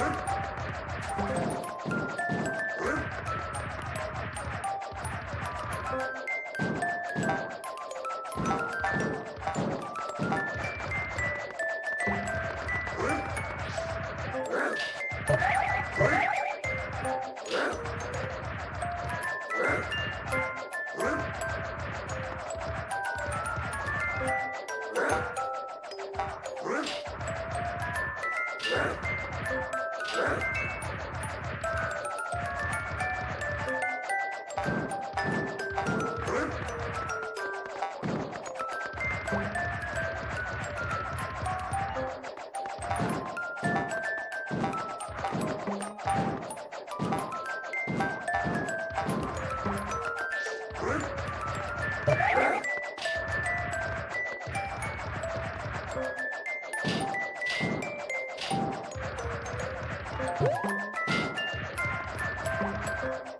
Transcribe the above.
you Yeah.